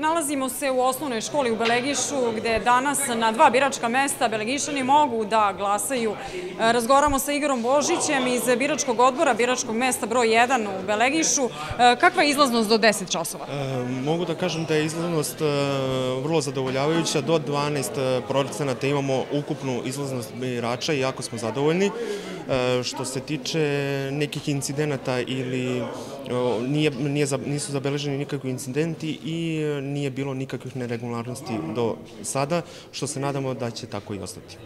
Nalazimo se u osnovnoj školi u Belegišu, gde danas na dva biračka mesta Belegišani mogu da glasaju. E, razgovaramo sa Igorom Božićem iz biračkog odbora biračkog mesta broj 1 u Belegišu. E, kakva je izlaznost do 10 časova? E, mogu da kažem da je izlaznost vrlo zadovoljavajuća. Do 12 procenata imamo ukupnu izlaznost birača i jako smo zadovoljni. Što se tiče nekih incidenata ili nije, nije, nisu zabeleženi nikakvi incidenti i nije bilo nikakvih neregularnosti do sada, što se nadamo da će tako i ostati.